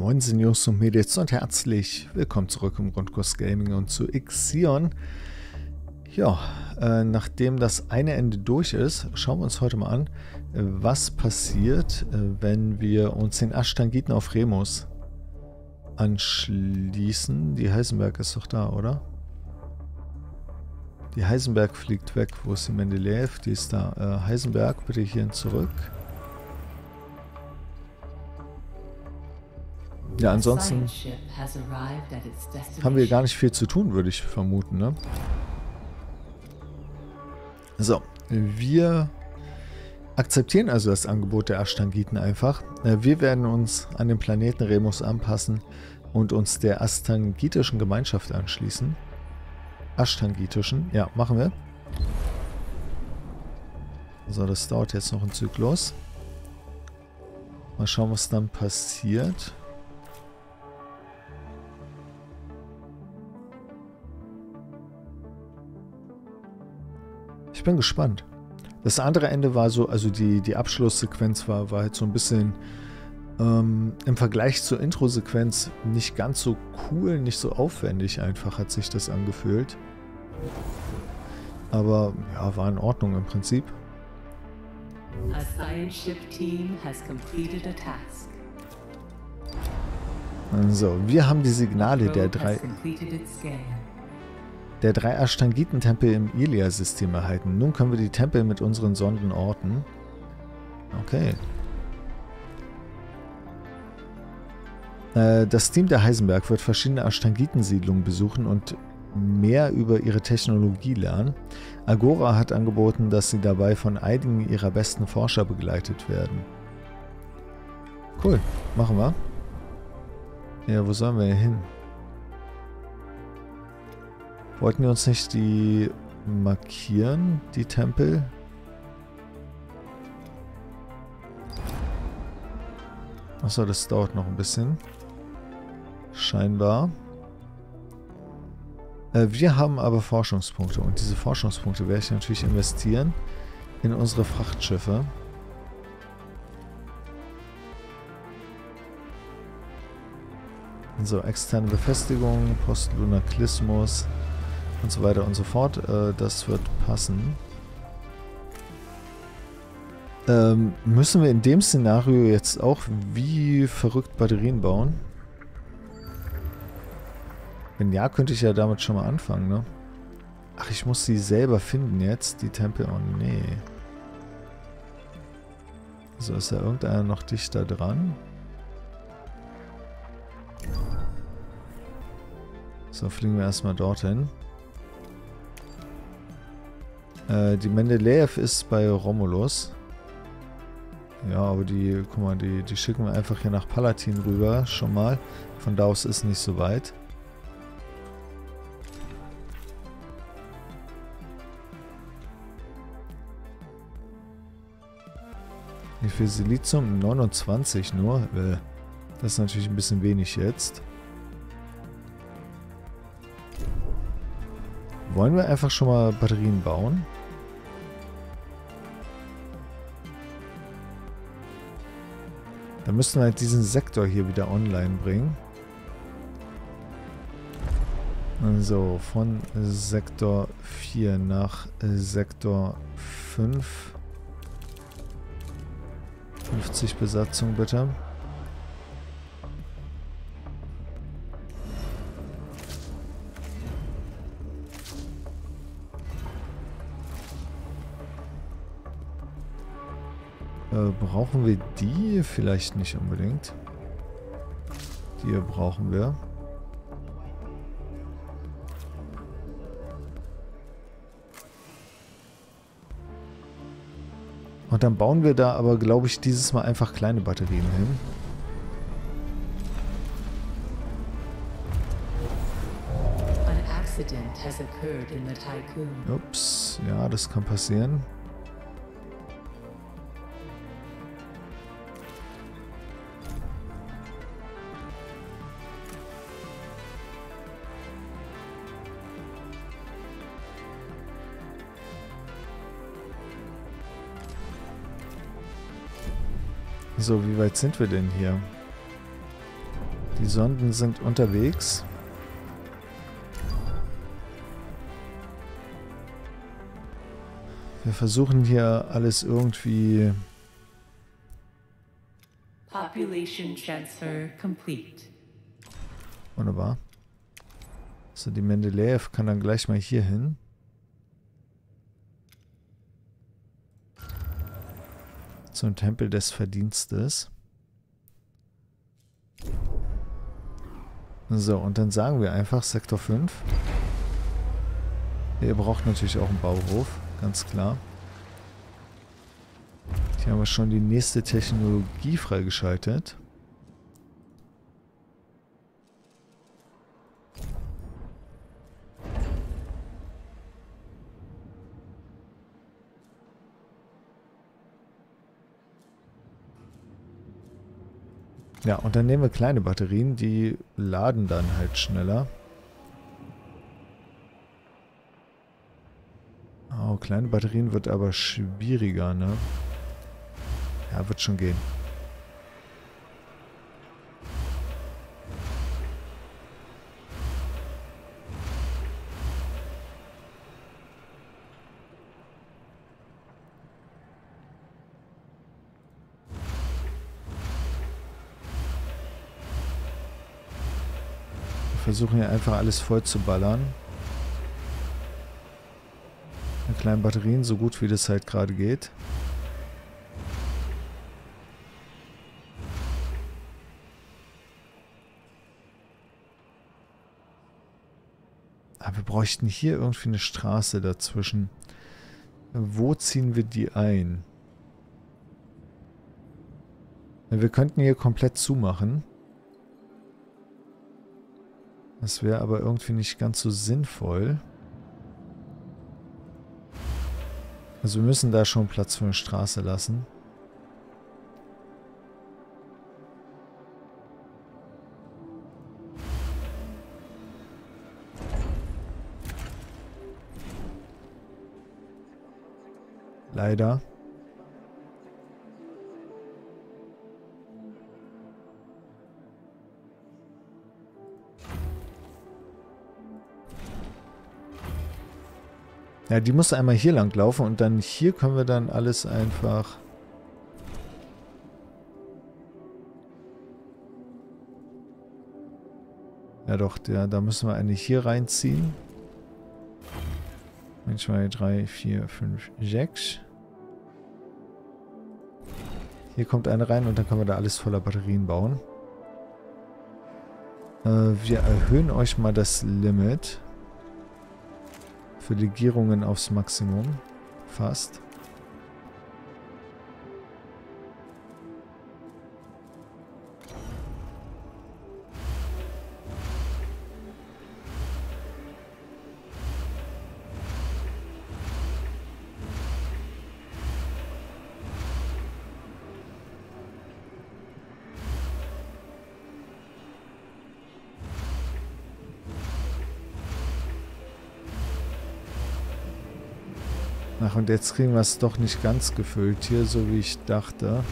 Moin Seniors und Mädels und herzlich willkommen zurück im Grundkurs Gaming und zu Ixion. Ja, äh, nachdem das eine Ende durch ist, schauen wir uns heute mal an, äh, was passiert, äh, wenn wir uns den Aschtangiten auf Remus anschließen. Die Heisenberg ist doch da, oder? Die Heisenberg fliegt weg. Wo ist die Mendeleev? Die ist da. Äh, Heisenberg, bitte hierhin zurück. Ja, ansonsten haben wir gar nicht viel zu tun, würde ich vermuten, ne? So, wir akzeptieren also das Angebot der Ashtangiten einfach. Äh, wir werden uns an den Planeten Remus anpassen und uns der Astangitischen Gemeinschaft anschließen. Ashtangitischen, ja, machen wir. So, das dauert jetzt noch ein Zyklus. Mal schauen, was dann passiert. Ich bin gespannt. Das andere Ende war so, also die, die Abschlusssequenz war, war halt so ein bisschen ähm, im Vergleich zur Intro-Sequenz nicht ganz so cool, nicht so aufwendig einfach hat sich das angefühlt. Aber ja, war in Ordnung im Prinzip. A science ship team has completed a task. So, wir haben die Signale der drei der drei Ashtangiten-Tempel im Ilia-System erhalten. Nun können wir die Tempel mit unseren Sonden orten. Okay. Äh, das Team der Heisenberg wird verschiedene Ashtangiten-Siedlungen besuchen und mehr über ihre Technologie lernen. Agora hat angeboten, dass sie dabei von einigen ihrer besten Forscher begleitet werden. Cool, machen wir. Ja, wo sollen wir hin? Wollten wir uns nicht die markieren, die Tempel? Achso, das dauert noch ein bisschen. Scheinbar. Äh, wir haben aber Forschungspunkte und diese Forschungspunkte werde ich natürlich investieren in unsere Frachtschiffe. So, externe Befestigung, Postlunaklismus und so weiter und so fort. Äh, das wird passen. Ähm, müssen wir in dem Szenario jetzt auch wie verrückt Batterien bauen? Wenn ja, könnte ich ja damit schon mal anfangen, ne? Ach, ich muss sie selber finden jetzt, die Tempel. Oh, nee. So, ist da irgendeiner noch dichter dran? So, fliegen wir erstmal dorthin. Äh, die Mendeleev ist bei Romulus. Ja, aber die, guck mal, die, die schicken wir einfach hier nach Palatin rüber, schon mal. Von da aus ist nicht so weit. Wie viel Silizium? 29 nur. Äh, das ist natürlich ein bisschen wenig jetzt. Wollen wir einfach schon mal Batterien bauen? Dann müssen wir halt diesen Sektor hier wieder online bringen. Also von Sektor 4 nach Sektor 5. 50 Besatzung bitte. Äh, brauchen wir die? Vielleicht nicht unbedingt. Die brauchen wir. Und dann bauen wir da aber, glaube ich, dieses Mal einfach kleine Batterien hin. Ups, ja, das kann passieren. So, wie weit sind wir denn hier? Die Sonden sind unterwegs. Wir versuchen hier alles irgendwie... Population transfer complete. Wunderbar. So, die Mendeleev kann dann gleich mal hier hin. Zum Tempel des Verdienstes. So, und dann sagen wir einfach Sektor 5. Ihr braucht natürlich auch einen Bauhof, ganz klar. Hier haben wir schon die nächste Technologie freigeschaltet. Ja, und dann nehmen wir kleine Batterien, die laden dann halt schneller. Oh, kleine Batterien wird aber schwieriger, ne? Ja, wird schon gehen. Versuchen hier einfach alles voll zu ballern. Mit kleinen Batterien, so gut wie das halt gerade geht. Aber wir bräuchten hier irgendwie eine Straße dazwischen. Wo ziehen wir die ein? Wir könnten hier komplett zumachen. Das wäre aber irgendwie nicht ganz so sinnvoll. Also wir müssen da schon Platz für eine Straße lassen. Leider. Ja, die muss einmal hier lang laufen und dann hier können wir dann alles einfach... Ja doch, der, da müssen wir eine hier reinziehen. 1, 2, 3, 4, 5, 6. Hier kommt eine rein und dann können wir da alles voller Batterien bauen. Äh, wir erhöhen euch mal das Limit Legierungen aufs Maximum. Fast. Jetzt kriegen wir es doch nicht ganz gefüllt hier, so wie ich dachte.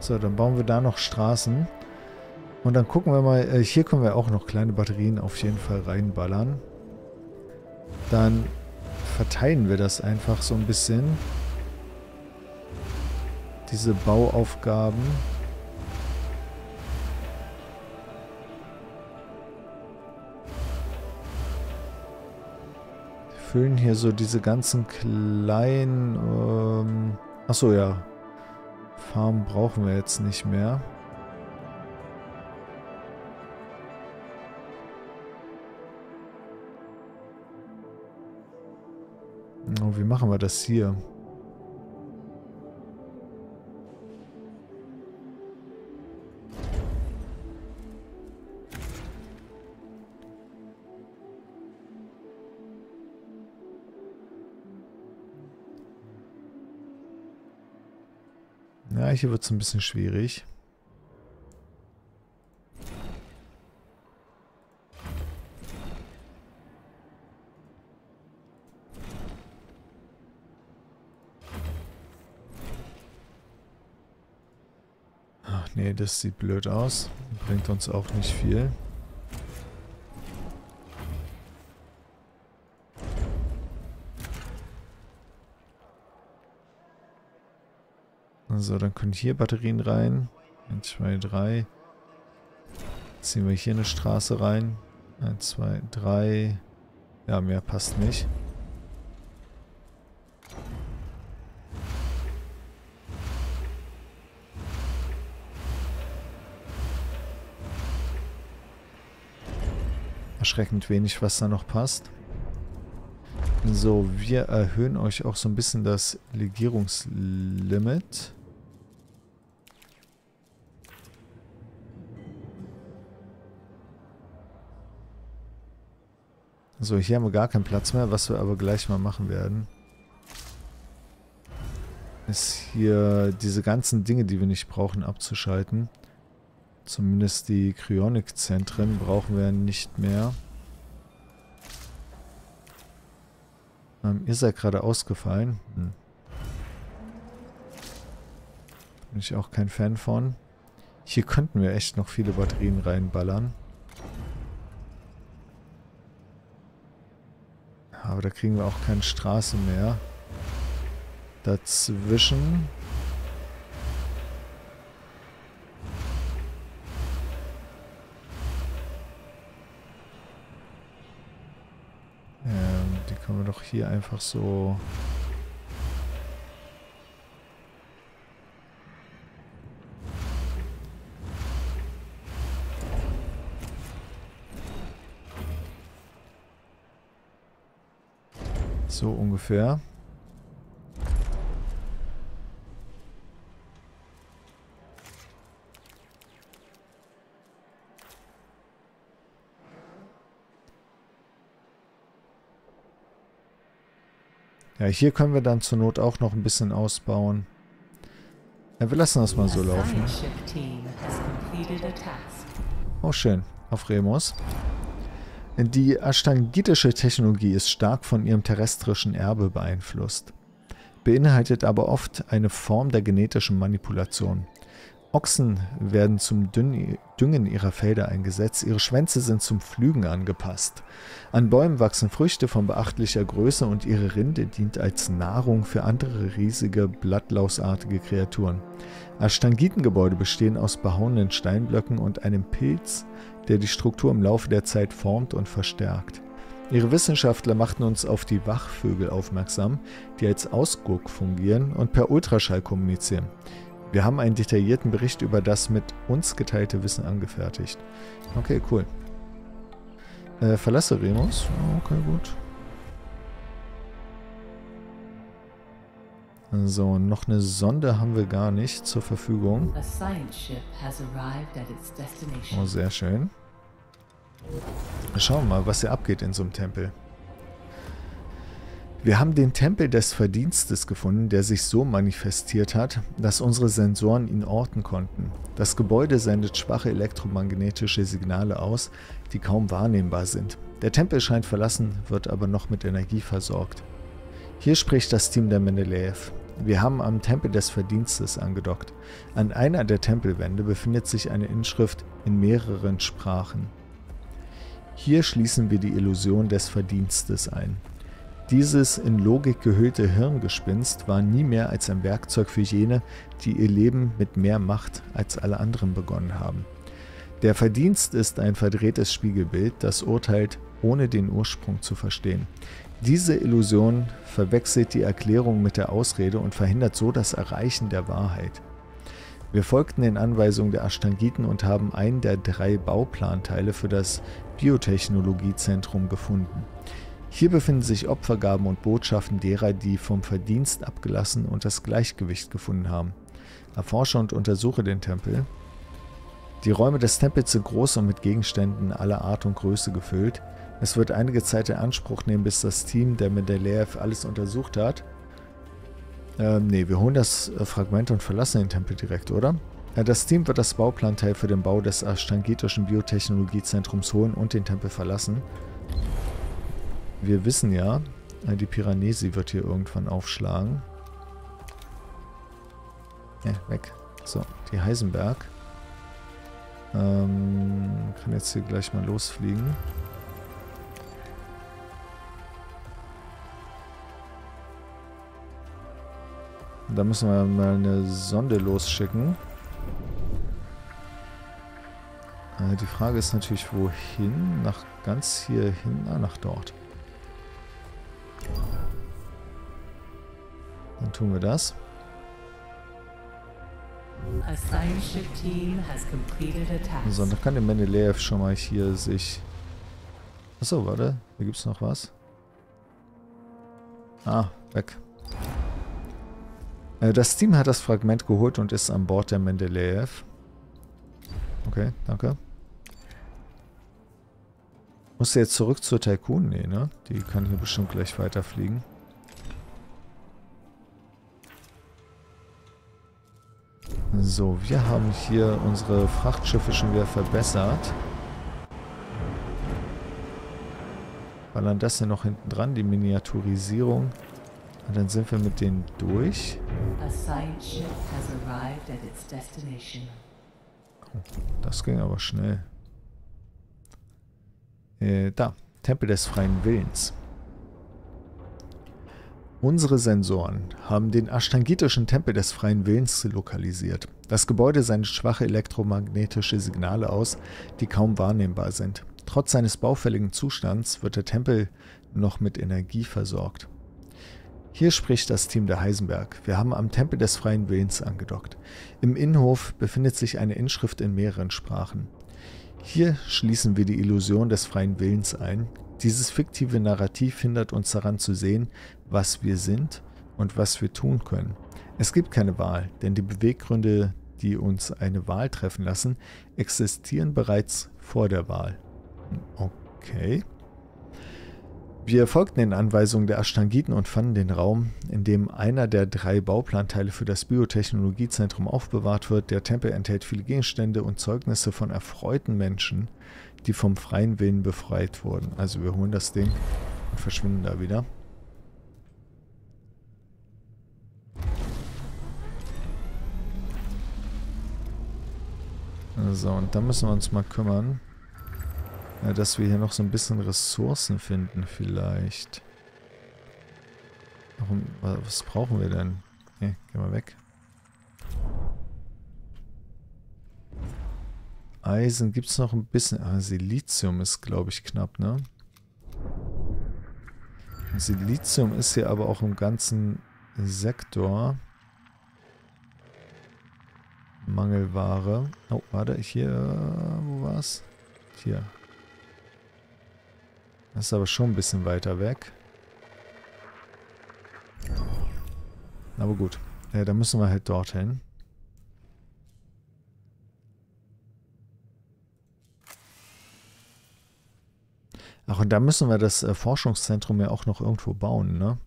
So, dann bauen wir da noch Straßen. Und dann gucken wir mal, äh, hier können wir auch noch kleine Batterien auf jeden Fall reinballern. Dann verteilen wir das einfach so ein bisschen. Diese Bauaufgaben. füllen hier so diese ganzen kleinen... Ähm, achso, ja. Farm brauchen wir jetzt nicht mehr. Oh, wie machen wir das hier? Ja, hier wird es ein bisschen schwierig. Ach nee, das sieht blöd aus. Bringt uns auch nicht viel. So, dann können hier Batterien rein. 1, 2, 3. Ziehen wir hier eine Straße rein. 1, 2, 3. Ja, mehr passt nicht. Erschreckend wenig, was da noch passt. So, wir erhöhen euch auch so ein bisschen das Legierungslimit. So, hier haben wir gar keinen Platz mehr, was wir aber gleich mal machen werden. Ist hier diese ganzen Dinge, die wir nicht brauchen, abzuschalten. Zumindest die Kryonik-Zentren brauchen wir nicht mehr. Ähm, ihr seid gerade ausgefallen. Hm. Bin ich auch kein Fan von. Hier könnten wir echt noch viele Batterien reinballern. Aber da kriegen wir auch keine Straße mehr. Dazwischen. Hier einfach so... So ungefähr. Ja, hier können wir dann zur Not auch noch ein bisschen ausbauen. Ja, wir lassen das mal so laufen. Oh, schön. Auf Remus. Die ashtangitische Technologie ist stark von ihrem terrestrischen Erbe beeinflusst, beinhaltet aber oft eine Form der genetischen Manipulation. Ochsen werden zum Düngen ihrer Felder eingesetzt, ihre Schwänze sind zum Pflügen angepasst. An Bäumen wachsen Früchte von beachtlicher Größe und ihre Rinde dient als Nahrung für andere riesige, blattlausartige Kreaturen. Ashtangitengebäude bestehen aus behauenen Steinblöcken und einem Pilz, der die Struktur im Laufe der Zeit formt und verstärkt. Ihre Wissenschaftler machten uns auf die Wachvögel aufmerksam, die als Ausguck fungieren und per Ultraschall kommunizieren. Wir haben einen detaillierten Bericht über das mit uns geteilte Wissen angefertigt. Okay, cool. Äh, verlasse Remus. Okay, gut. So, noch eine Sonde haben wir gar nicht zur Verfügung. Oh, sehr schön. Schauen wir mal, was hier abgeht in so einem Tempel. Wir haben den Tempel des Verdienstes gefunden, der sich so manifestiert hat, dass unsere Sensoren ihn orten konnten. Das Gebäude sendet schwache elektromagnetische Signale aus, die kaum wahrnehmbar sind. Der Tempel scheint verlassen, wird aber noch mit Energie versorgt. Hier spricht das Team der Mendeleev. Wir haben am Tempel des Verdienstes angedockt. An einer der Tempelwände befindet sich eine Inschrift in mehreren Sprachen. Hier schließen wir die Illusion des Verdienstes ein. Dieses in Logik gehüllte Hirngespinst war nie mehr als ein Werkzeug für jene, die ihr Leben mit mehr Macht als alle anderen begonnen haben. Der Verdienst ist ein verdrehtes Spiegelbild, das urteilt, ohne den Ursprung zu verstehen. Diese Illusion verwechselt die Erklärung mit der Ausrede und verhindert so das Erreichen der Wahrheit. Wir folgten den Anweisungen der Ashtangiten und haben einen der drei Bauplanteile für das Biotechnologiezentrum gefunden. Hier befinden sich Opfergaben und Botschaften derer, die vom Verdienst abgelassen und das Gleichgewicht gefunden haben. Erforsche und untersuche den Tempel. Die Räume des Tempels sind groß und mit Gegenständen aller Art und Größe gefüllt. Es wird einige Zeit in Anspruch nehmen, bis das Team der Mendeleev alles untersucht hat. Ähm, nee, wir holen das äh, Fragment und verlassen den Tempel direkt, oder? Äh, das Team wird das Bauplanteil für den Bau des Ashtangitischen Biotechnologiezentrums holen und den Tempel verlassen. Wir wissen ja, äh, die Piranesi wird hier irgendwann aufschlagen. Ja, weg. So, die Heisenberg. Ähm, kann jetzt hier gleich mal losfliegen. Da müssen wir mal eine Sonde losschicken. Äh, die Frage ist natürlich, wohin? Nach ganz hier hin? Ah, nach dort. Dann tun wir das. So, dann kann der Mendeleev schon mal hier sich... Achso, warte. Hier gibt es noch was. Ah, weg. Äh, das Team hat das Fragment geholt und ist an Bord der Mendeleev. Okay, danke. Muss jetzt zurück zur Tycoon? Nee, ne? Die kann hier bestimmt gleich weiterfliegen. So, wir haben hier unsere Frachtschiffe schon wieder verbessert. Ballern das hier noch hinten dran, die Miniaturisierung. Und dann sind wir mit denen durch. Oh, das ging aber schnell. Äh, da, Tempel des freien Willens. Unsere Sensoren haben den ashtangitischen Tempel des freien Willens lokalisiert. Das Gebäude sendet schwache elektromagnetische Signale aus, die kaum wahrnehmbar sind. Trotz seines baufälligen Zustands wird der Tempel noch mit Energie versorgt. Hier spricht das Team der Heisenberg. Wir haben am Tempel des freien Willens angedockt. Im Innenhof befindet sich eine Inschrift in mehreren Sprachen. Hier schließen wir die Illusion des freien Willens ein, dieses fiktive Narrativ hindert uns daran zu sehen, was wir sind und was wir tun können. Es gibt keine Wahl, denn die Beweggründe, die uns eine Wahl treffen lassen, existieren bereits vor der Wahl. Okay. Wir folgten den Anweisungen der Ashtangiten und fanden den Raum, in dem einer der drei Bauplanteile für das Biotechnologiezentrum aufbewahrt wird. Der Tempel enthält viele Gegenstände und Zeugnisse von erfreuten Menschen, die vom freien Willen befreit wurden. Also wir holen das Ding und verschwinden da wieder. So, und da müssen wir uns mal kümmern, dass wir hier noch so ein bisschen Ressourcen finden vielleicht. Warum, was brauchen wir denn? Okay, geh mal weg. Eisen gibt es noch ein bisschen. Ah, Silizium ist, glaube ich, knapp, ne? Silizium ist hier aber auch im ganzen Sektor Mangelware. Oh, warte, hier, wo war's? Hier. Das ist aber schon ein bisschen weiter weg. Aber gut, ja, da müssen wir halt dorthin. Ach, und da müssen wir das äh, Forschungszentrum ja auch noch irgendwo bauen, ne?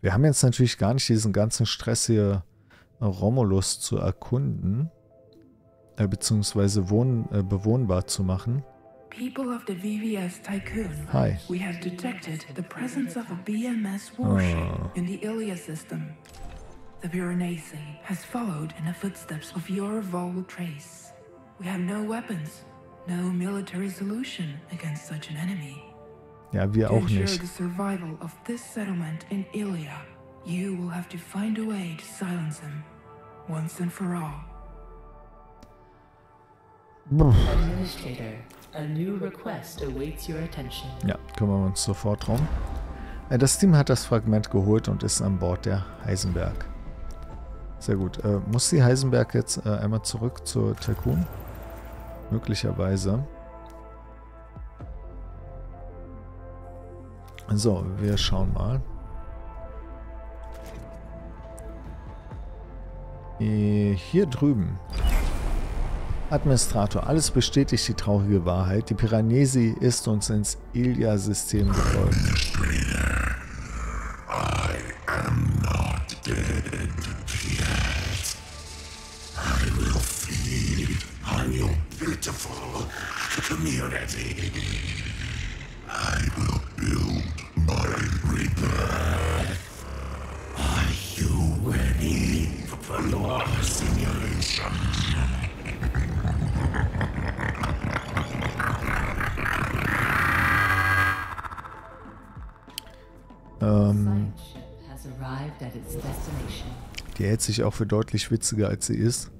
Wir haben jetzt natürlich gar nicht diesen ganzen Stress hier, äh, Romulus zu erkunden, äh, beziehungsweise wohn, äh, bewohnbar zu machen. People of the VVS Tycoon, Hi. we have detected the presence of a BMS warship oh. in the Ilia system. The Piranesi has followed in the footsteps of your Vol trace. We have no weapons, no military solution against such an enemy. Ja, wir auch nicht. the survival of this settlement in Ilia, you will have to find a way to silence him once and for all. Administrator, a new request awaits your attention. Ja, kümmern wir uns sofort drum. Äh, das Team hat das Fragment geholt und ist an Bord der Heisenberg. Sehr gut. Äh, muss die Heisenberg jetzt äh, einmal zurück zur Tycoon? Möglicherweise. So, wir schauen mal. Äh, hier drüben. Administrator, alles bestätigt die traurige Wahrheit. Die Piranesi ist uns ins Ilia-System gefolgt. Die hält sich auch für deutlich witziger, als sie ist.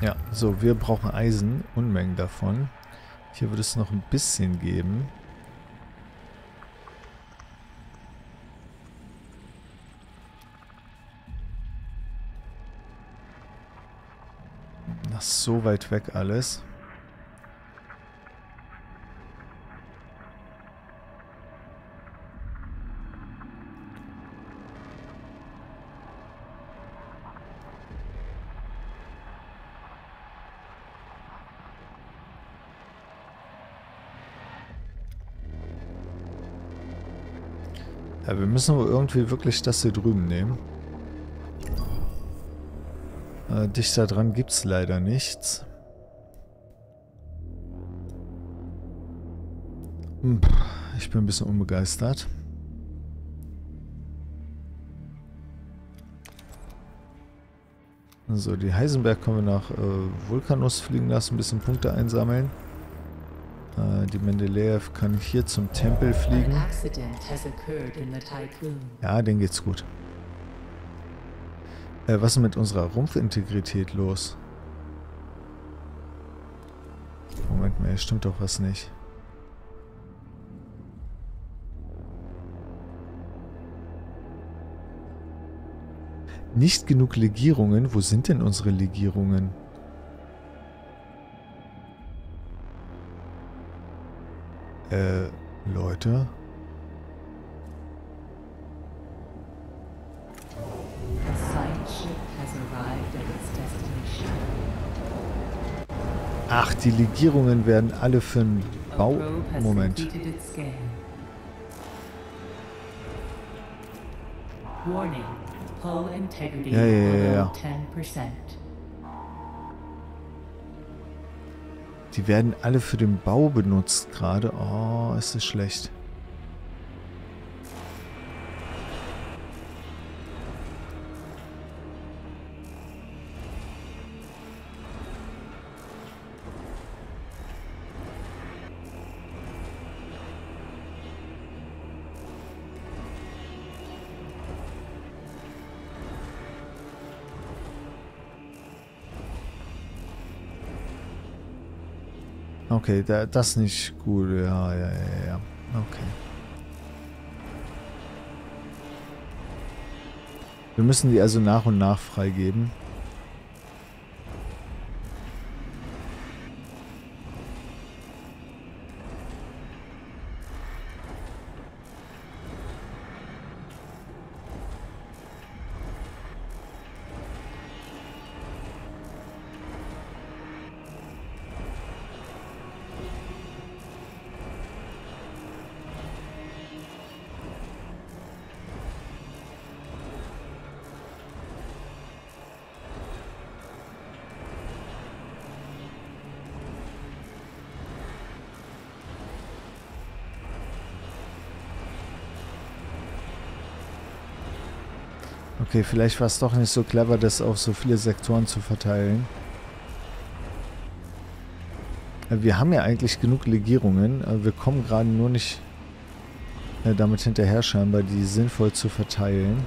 Ja, so, wir brauchen Eisen, Unmengen davon. Hier wird es noch ein bisschen geben. Ist so weit weg alles. Ja, wir müssen wohl irgendwie wirklich das hier drüben nehmen. Äh, dichter dran gibt es leider nichts. Hm, Ich bin ein bisschen unbegeistert. So, die Heisenberg können wir nach äh, Vulkanus fliegen lassen, ein bisschen Punkte einsammeln. Äh, die Mendeleev kann hier zum Tempel fliegen. Ja, denen geht's gut. Äh, was ist mit unserer Rumpfintegrität los? Moment mal, hier stimmt doch was nicht. Nicht genug Legierungen? Wo sind denn unsere Legierungen? Äh, Leute? Ach, die Legierungen werden alle für einen Bau... Moment. Ja, ja, ja, ja, below ja. 10%. Die werden alle für den Bau benutzt gerade. Oh, ist das schlecht. Okay, da, das nicht gut. Ja, ja, ja, ja. Okay. Wir müssen die also nach und nach freigeben. Okay, vielleicht war es doch nicht so clever, das auf so viele Sektoren zu verteilen. Äh, Wir haben ja eigentlich genug Legierungen. äh, Wir kommen gerade nur nicht äh, damit hinterher scheinbar, die sinnvoll zu verteilen.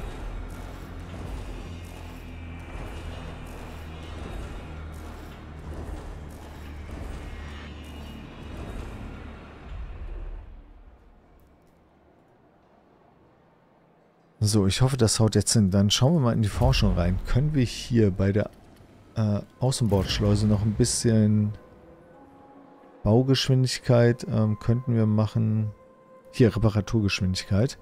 So, ich hoffe, das haut jetzt hin. Dann schauen wir mal in die Forschung rein. Können wir hier bei der äh, Außenbordschleuse noch ein bisschen Baugeschwindigkeit ähm, könnten wir machen. Hier, Reparaturgeschwindigkeit.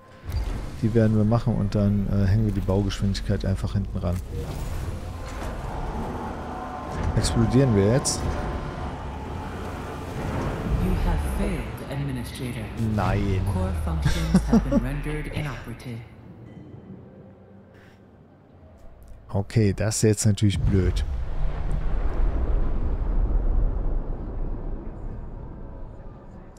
Die werden wir machen und dann äh, hängen wir die Baugeschwindigkeit einfach hinten ran. Explodieren wir jetzt? Nein. Okay, das ist jetzt natürlich blöd.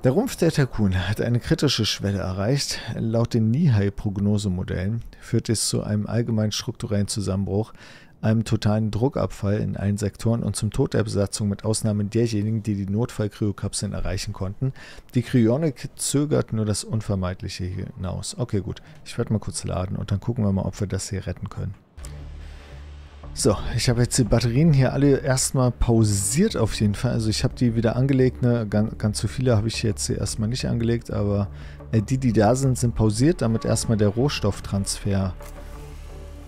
Der Rumpf der Takun hat eine kritische Schwelle erreicht. Laut den Nihai-Prognosemodellen führt es zu einem allgemeinen strukturellen Zusammenbruch, einem totalen Druckabfall in allen Sektoren und zum Tod der Besatzung mit Ausnahme derjenigen, die die Notfall-Kryokapseln erreichen konnten. Die Kryonik zögert nur das Unvermeidliche hinaus. Okay, gut. Ich werde mal kurz laden und dann gucken wir mal, ob wir das hier retten können. So, ich habe jetzt die Batterien hier alle erstmal pausiert auf jeden Fall. Also ich habe die wieder angelegt, ne? ganz, ganz so viele habe ich jetzt hier erstmal nicht angelegt, aber äh, die, die da sind, sind pausiert, damit erstmal der Rohstofftransfer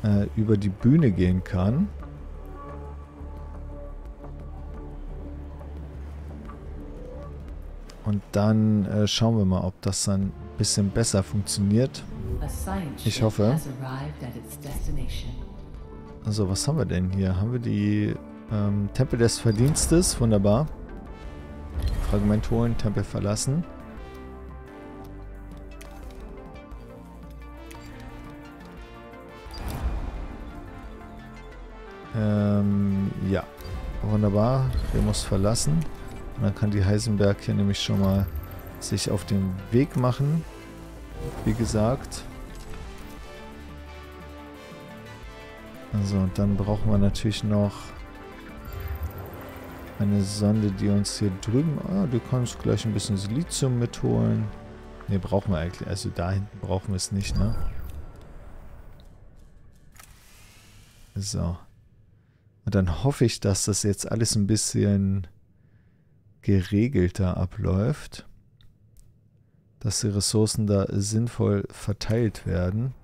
äh, über die Bühne gehen kann. Und dann äh, schauen wir mal, ob das dann ein bisschen besser funktioniert. Ich hoffe. Also, was haben wir denn hier? Haben wir die ähm, Tempel des Verdienstes? Wunderbar. Fragment holen, Tempel verlassen. Ähm, ja. Wunderbar. Remus verlassen. Und dann kann die Heisenberg hier nämlich schon mal sich auf den Weg machen. Wie gesagt. Also, und dann brauchen wir natürlich noch eine Sonde, die uns hier drüben... Ah, du kannst gleich ein bisschen Silizium mitholen. Ne, brauchen wir eigentlich... Also da hinten brauchen wir es nicht, ne? So. Und dann hoffe ich, dass das jetzt alles ein bisschen geregelter abläuft. Dass die Ressourcen da sinnvoll verteilt werden.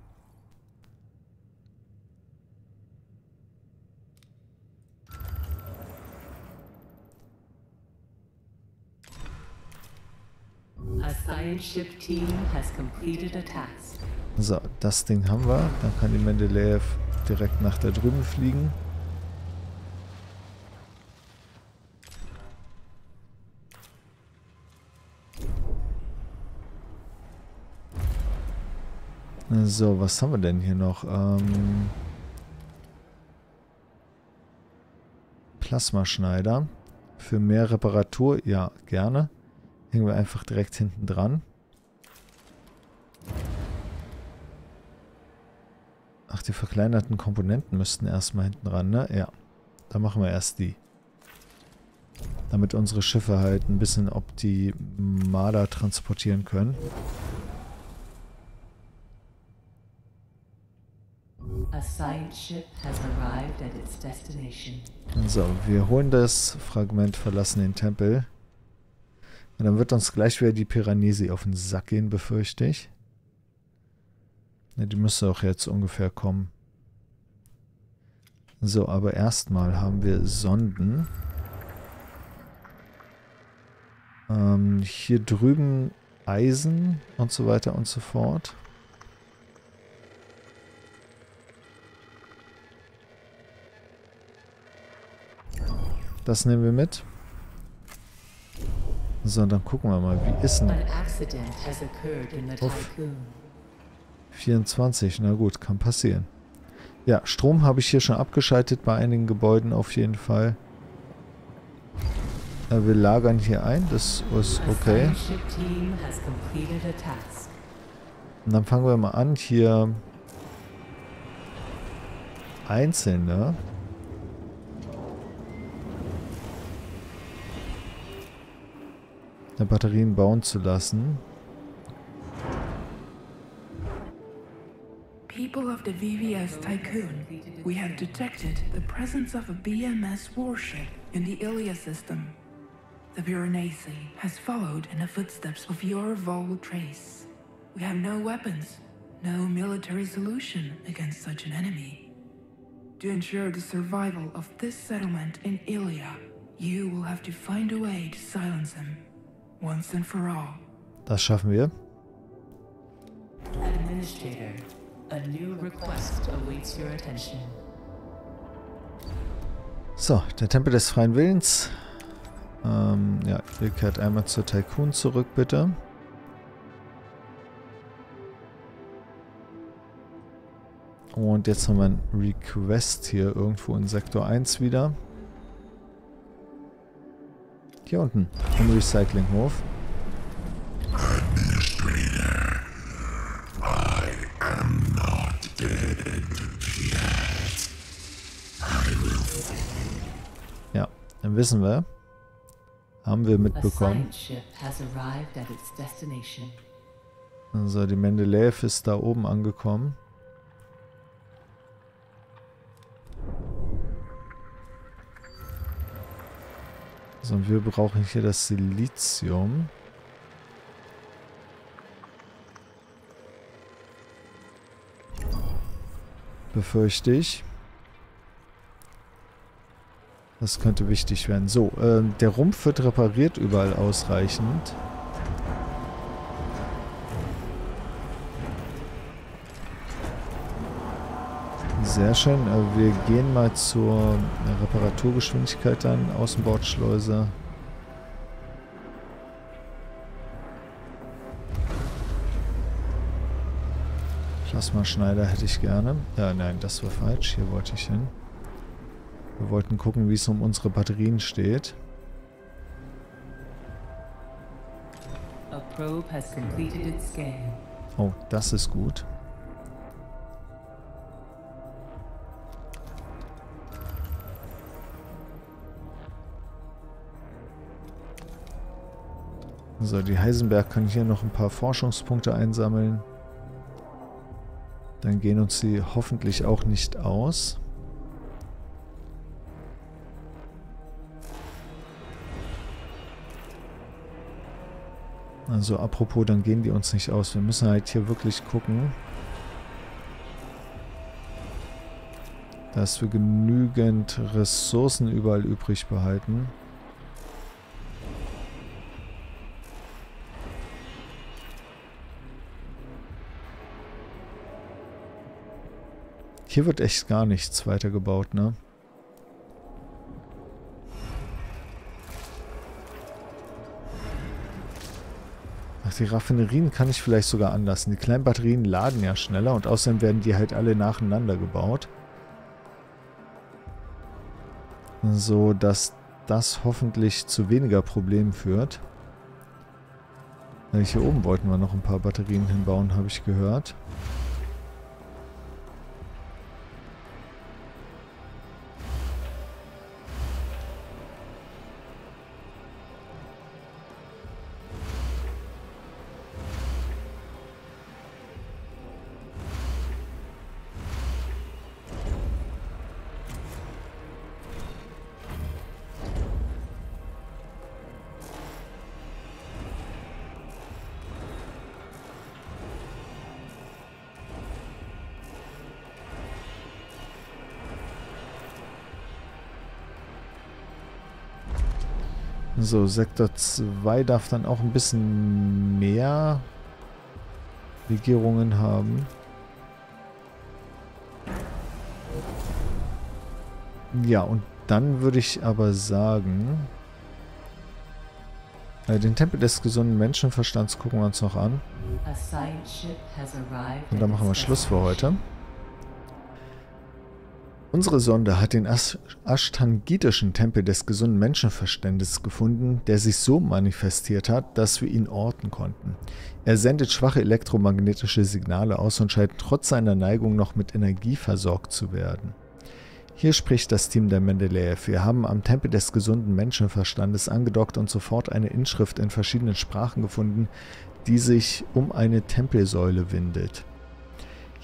So, das Ding haben wir. Dann kann die Mendeleev direkt nach da drüben fliegen. So, was haben wir denn hier noch? Ähm, Plasmaschneider. Für mehr Reparatur? Ja, gerne. Hängen wir einfach direkt hinten dran. Ach, die verkleinerten Komponenten müssten erstmal hinten ran, ne? Ja. Da machen wir erst die. Damit unsere Schiffe halt ein bisschen optimaler transportieren können. So, wir holen das Fragment, verlassen den Tempel. Und dann wird uns gleich wieder die Piranesi auf den Sack gehen, befürchte ich. Ne, die müsste auch jetzt ungefähr kommen. So, aber erstmal haben wir Sonden. Ähm, hier drüben Eisen und so weiter und so fort. Das nehmen wir mit. So, dann gucken wir mal, wie ist denn... Uff. 24, na gut, kann passieren. Ja, Strom habe ich hier schon abgeschaltet bei einigen Gebäuden auf jeden Fall. Ja, wir lagern hier ein, das ist okay. Und dann fangen wir mal an, hier einzelne Batterien bauen zu lassen. People of the VVS Tycoon, we have detected the presence of a BMS warship in the Ilia system. The Piranesi has followed in the footsteps of your Vol trace. We have no weapons, no military solution against such an enemy. To ensure the survival of this settlement in Ilia, you will have to find a way to silence him. Das schaffen wir. Administrator, a new request awaits your attention. So, der Tempel des freien Willens. Ähm, ja, ihr kehrt einmal zur Tycoon zurück, bitte. Und jetzt haben wir ein Request hier irgendwo in Sektor 1 wieder. Hier unten, im Recyclinghof. Ja, dann wissen wir. Haben wir mitbekommen. Also die Mendeleev ist da oben angekommen. Und wir brauchen hier das Silizium. Befürchte ich. Das könnte wichtig werden. So, ähm, der Rumpf wird repariert überall ausreichend. Sehr schön. Äh, Wir gehen mal zur Reparaturgeschwindigkeit dann. Außenbordschleuse. Plasmaschneider hätte ich gerne. Ja, nein, das war falsch. Hier wollte ich hin. Wir wollten gucken, wie es um unsere Batterien steht. Oh, das ist gut. So, die Heisenberg kann hier noch ein paar Forschungspunkte einsammeln. Dann gehen uns sie hoffentlich auch nicht aus. Also apropos, dann gehen die uns nicht aus. Wir müssen halt hier wirklich gucken, dass wir genügend Ressourcen überall übrig behalten. Hier wird echt gar nichts weitergebaut, ne? Ach, die Raffinerien kann ich vielleicht sogar anlassen. Die kleinen Batterien laden ja schneller und außerdem werden die halt alle nacheinander gebaut. So, dass das hoffentlich zu weniger Problemen führt. Äh, Hier oben wollten wir noch ein paar Batterien hinbauen, habe ich gehört. So, Sektor 2 darf dann auch ein bisschen mehr Legierungen haben. Ja, und dann würde ich aber sagen, äh, den Tempel des gesunden Menschenverstands gucken wir uns noch an. Und dann machen wir Schluss für heute. Unsere Sonde hat den Ash ashtangitischen Tempel des gesunden Menschenverstandes gefunden, der sich so manifestiert hat, dass wir ihn orten konnten. Er sendet schwache elektromagnetische Signale aus und scheint trotz seiner Neigung noch mit Energie versorgt zu werden. Hier spricht das Team der Mendeleev. Wir haben am Tempel des gesunden Menschenverstandes angedockt und sofort eine Inschrift in verschiedenen Sprachen gefunden, die sich um eine Tempelsäule windet.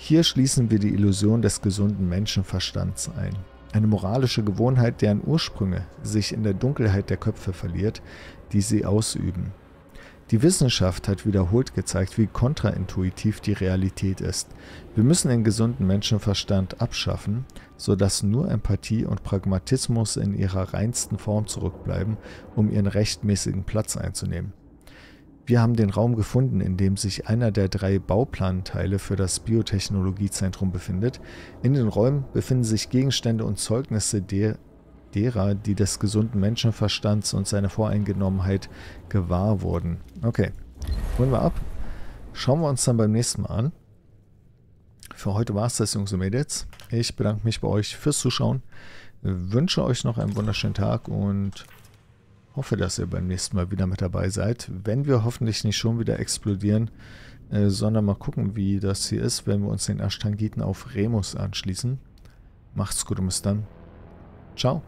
Hier schließen wir die Illusion des gesunden Menschenverstands ein. Eine moralische Gewohnheit, deren Ursprünge sich in der Dunkelheit der Köpfe verliert, die sie ausüben. Die Wissenschaft hat wiederholt gezeigt, wie kontraintuitiv die Realität ist. Wir müssen den gesunden Menschenverstand abschaffen, sodass nur Empathie und Pragmatismus in ihrer reinsten Form zurückbleiben, um ihren rechtmäßigen Platz einzunehmen. Wir haben den Raum gefunden, in dem sich einer der drei Bauplanteile für das Biotechnologiezentrum befindet. In den Räumen befinden sich Gegenstände und Zeugnisse der, derer, die des gesunden Menschenverstands und seiner Voreingenommenheit gewahr wurden. Okay, holen wir ab. Schauen wir uns dann beim nächsten Mal an. Für heute war es das, Jungs und Mädels. Ich bedanke mich bei euch fürs Zuschauen. Wünsche euch noch einen wunderschönen Tag und hoffe, dass ihr beim nächsten Mal wieder mit dabei seid. Wenn wir hoffentlich nicht schon wieder explodieren, äh, sondern mal gucken, wie das hier ist, wenn wir uns den Ashtangiten auf Remus anschließen. Macht's gut und bis dann. Ciao.